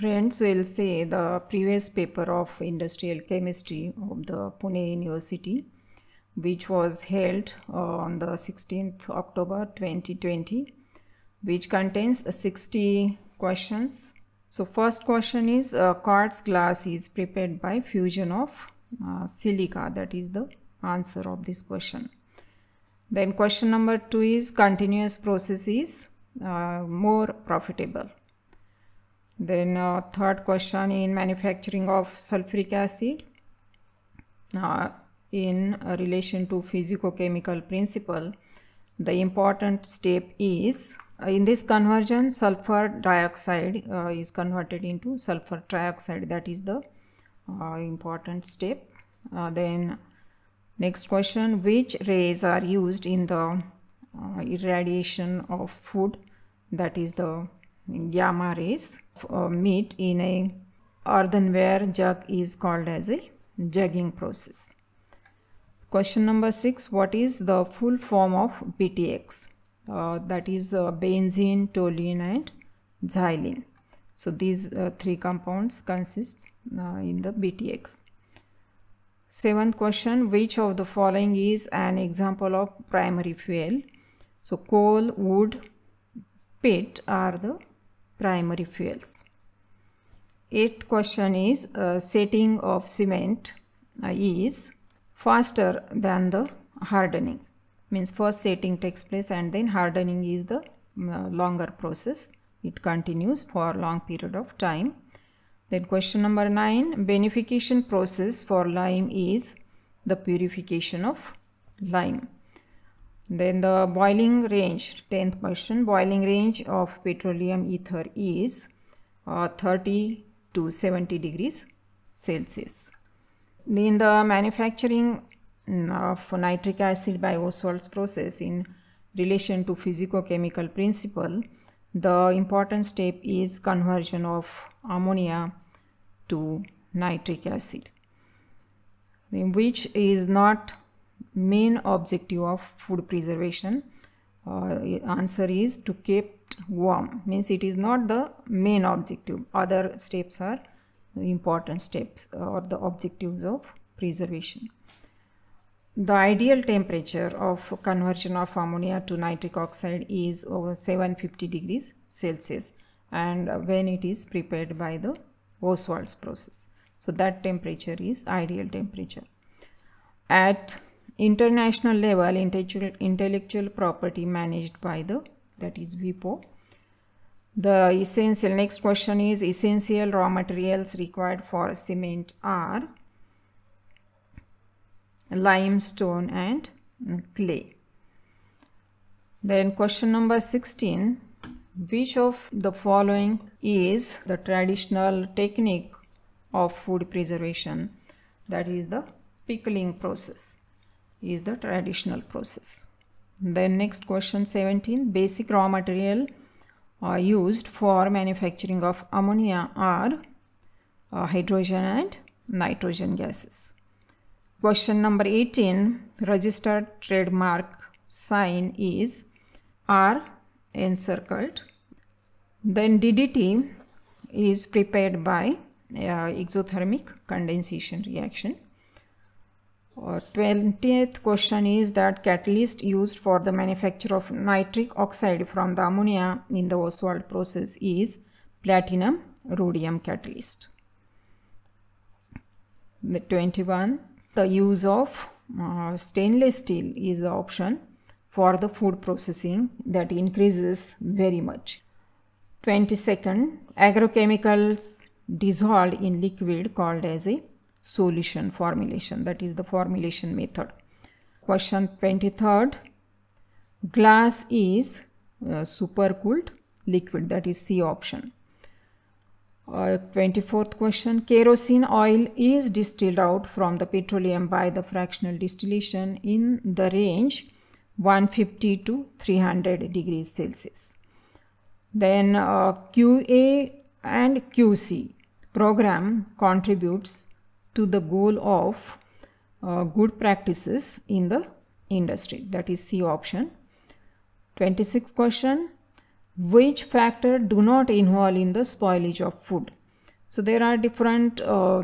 Friends will say the previous paper of industrial chemistry of the Pune University, which was held on the 16th October 2020, which contains 60 questions. So first question is uh, quartz glass is prepared by fusion of uh, silica. That is the answer of this question. Then question number two is continuous process is uh, more profitable. Then uh, third question in manufacturing of sulfuric acid uh, in relation to physicochemical principle, the important step is uh, in this conversion sulfur dioxide uh, is converted into sulfur trioxide. That is the uh, important step. then next question which rays are used in the irradiation of food? That is the gamma rays uh, meat in a earthenware jug is called as a jugging process. Question number 6 What is the full form of BTX? Uh, that is uh, benzene, toluene and xylene. So these uh, three compounds consist uh, in the BTX. Seventh question Which of the following is an example of primary fuel? So coal, wood, peat are the primary fuels. Eighth question is uh, setting of cement uh, is faster than the hardening. Means first setting takes place and then hardening is the uh, longer process. It continues for long period of time. Then question number 9 beneficiation process for lime is the purification of lime. Then the boiling range, 10th question, boiling range of petroleum ether is uh, 30 to 70 degrees Celsius. Then the manufacturing mm, of nitric acid by Ostwald's process in relation to physicochemical principle, the important step is conversion of ammonia to nitric acid, which is not main objective of food preservation uh, answer is to keep warm. Means it is not the main objective. Other steps are important steps or the objectives of preservation. The ideal temperature of conversion of ammonia to nitric oxide is over 750 degrees celsius and when it is prepared by the Ostwald's process. So that temperature is ideal temperature. At international level intellectual, intellectual property managed by the that is WIPO. The essential next question is essential raw materials required for cement are limestone and clay. Then question number 16 which of the following is the traditional technique of food preservation that is the pickling process is the traditional process. Then next question 17 basic raw material uh, used for manufacturing of ammonia are uh, hydrogen and nitrogen gases. Question number 18 registered trademark sign is R encircled. Then DDT is prepared by uh, exothermic condensation reaction. 20th uh, question is that catalyst used for the manufacture of nitric oxide from the ammonia in the Ostwald process is platinum rhodium catalyst. The 21 the use of uh, stainless steel is the option for the food processing that increases very much. 22nd agrochemicals dissolved in liquid called as a solution formulation. That is the formulation method. Question 23rd glass is uh, supercooled liquid. That is c option. Uh, 24th question. Kerosene oil is distilled out from the petroleum by the fractional distillation in the range 150 to 300 degrees celsius. Then uh, qa and qc program contributes to the goal of uh, good practices in the industry. That is C option. 26 question. Which factor do not involve in the spoilage of food? So there are different uh,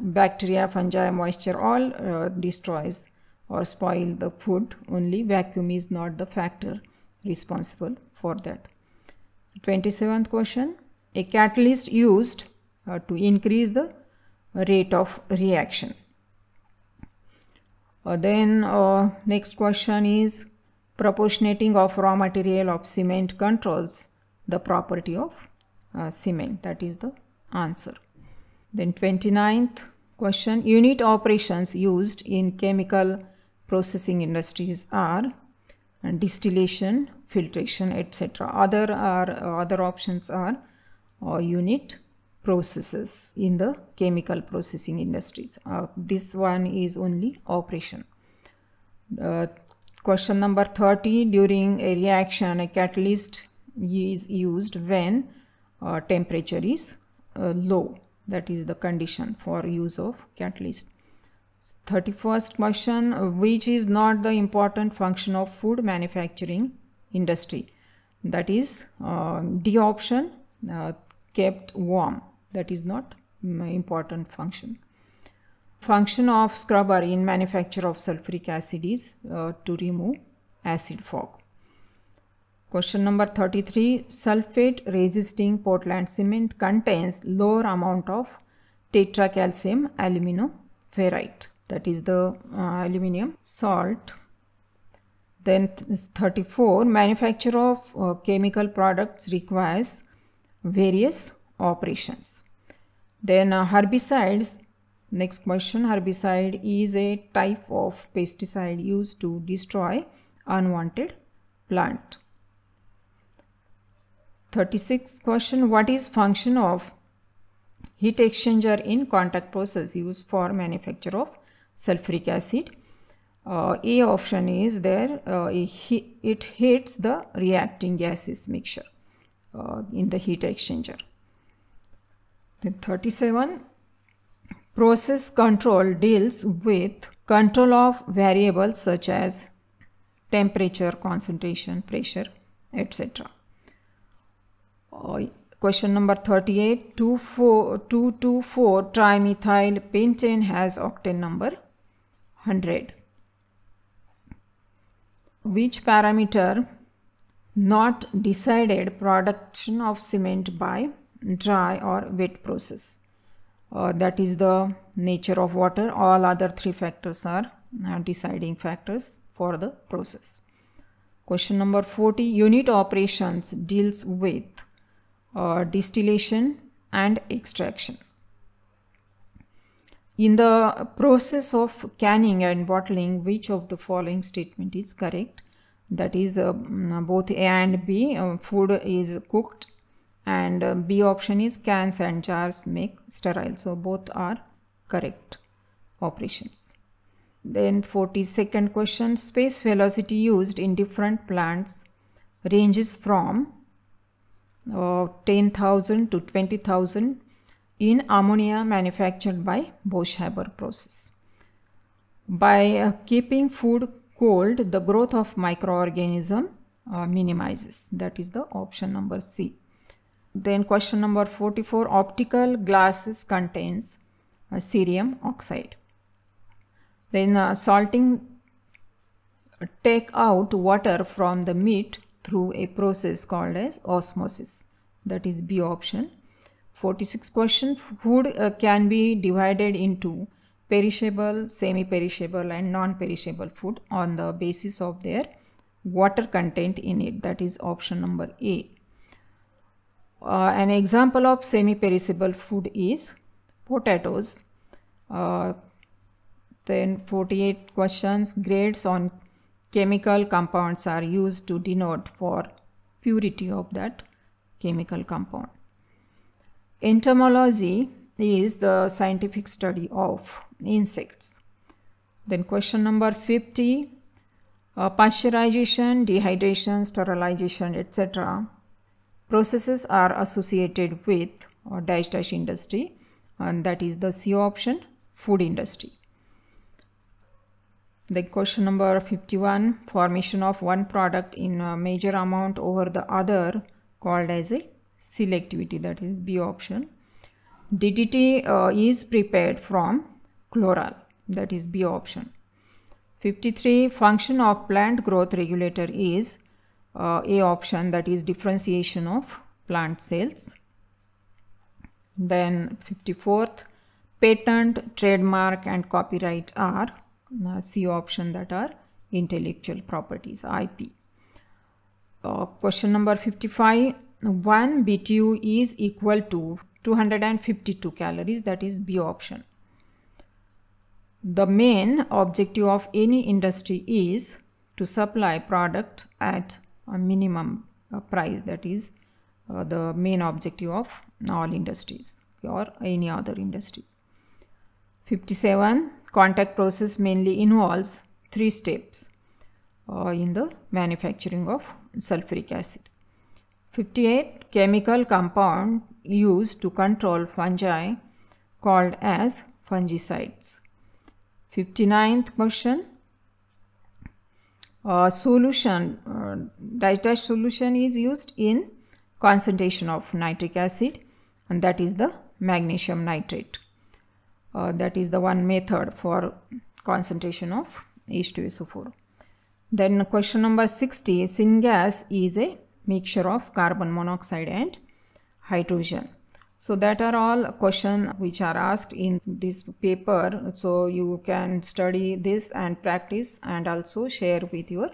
bacteria, fungi, moisture, all uh, destroys or spoil the food. Only vacuum is not the factor responsible for that. So 27th question, a catalyst used uh, to increase the rate of reaction. Uh, then uh, next question is proportionating of raw material of cement controls the property of uh, cement. That is the answer. Then 29th question unit operations used in chemical processing industries are distillation filtration etc other are other options are uh, unit processes in the chemical processing industries. Uh, this one is only operation. Uh, question number 30 during a reaction a catalyst is used when uh, temperature is uh, low. That is the condition for use of catalyst. 31st question which is not the important function of food manufacturing industry? That is uh, d option uh, kept warm that is not important function function of scrubber in manufacture of sulfuric acid is uh, to remove acid fog Question number 33 Sulfate resisting Portland cement contains lower amount of tetracalcium aluminoferrite that is the uh, aluminium salt. Then 34 manufacture of uh, chemical products requires various operations. Then uh, herbicides. Next question. Herbicide is a type of pesticide used to destroy unwanted plant. 36 question. What is function of heat exchanger in contact process used for manufacture of sulfuric acid? Uh, a option is there. Uh, it heats the reacting gases mixture uh, in the heat exchanger then 37 process control deals with control of variables such as temperature concentration pressure etc uh, question number 38 224 trimethyl pentane has octane number 100 which parameter not decided production of cement by dry or wet process uh, that is the nature of water all other three factors are uh, deciding factors for the process question number 40 unit operations deals with uh, distillation and extraction. In the process of canning and bottling, which of the following statement is correct? That is uh, both A and B, uh, food is cooked and uh, B option is cans and jars make sterile. So both are correct operations. Then 42nd question, space velocity used in different plants ranges from uh, 10,000 to 20,000 in ammonia manufactured by Bosch-Haber process. By uh, keeping food cold, the growth of microorganism uh, minimizes. That is the option number C. Then question number 44, optical glasses contains uh, cerium oxide. Then uh, salting take out water from the meat through a process called as osmosis. That is B option. 46 question food uh, can be divided into perishable, semi-perishable and non-perishable food on the basis of their water content in it. That is option number A. Uh, an example of semi-perishable food is potatoes. Uh, then 48 questions grades on chemical compounds are used to denote for purity of that chemical compound. Entomology is the scientific study of insects. Then question number 50, uh, pasteurization, dehydration, sterilization, etc. processes are associated with uh, dash dash industry and that is the C option, food industry. The question number 51 formation of one product in a major amount over the other called as a selectivity that is B option. DDT uh, is prepared from chloral that is B option. 53 function of plant growth regulator is uh, A option that is differentiation of plant cells. Then 54th patent, trademark and copyright are uh, C option that are intellectual properties IP. Uh, question number 55 1 BTU is equal to 252 calories that is B option. The main objective of any industry is to supply product at a minimum uh, price that is uh, the main objective of all industries or any other industries. 57 contact process mainly involves three steps uh, in the manufacturing of sulfuric acid. 58 chemical compound used to control fungi called as fungicides. 59th question uh, solution uh, solution is used in concentration of nitric acid and that is the magnesium nitrate. Uh, that is the one method for concentration of H2SO4 then question number 60 syngas is a mixture of carbon monoxide and hydrogen so that are all questions which are asked in this paper. So you can study this and practice and also share with your